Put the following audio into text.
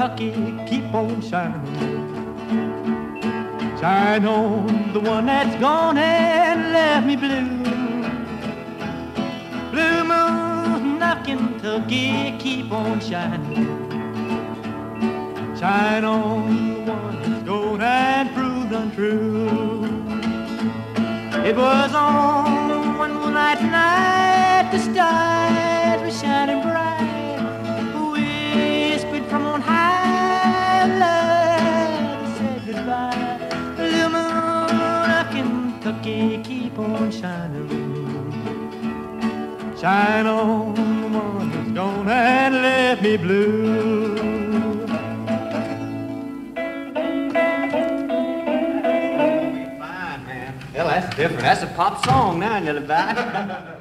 Kentucky, keep on shining. Shine on the one that's gone and left me blue. Blue moon of Kentucky, keep on shining. Shine on the one that's gone and proved untrue. It was on one moonlight night the stars Kentucky, keep on shining. Shine on the one that's gone and left me blue. Well, that's different. That's a pop song now, little bit.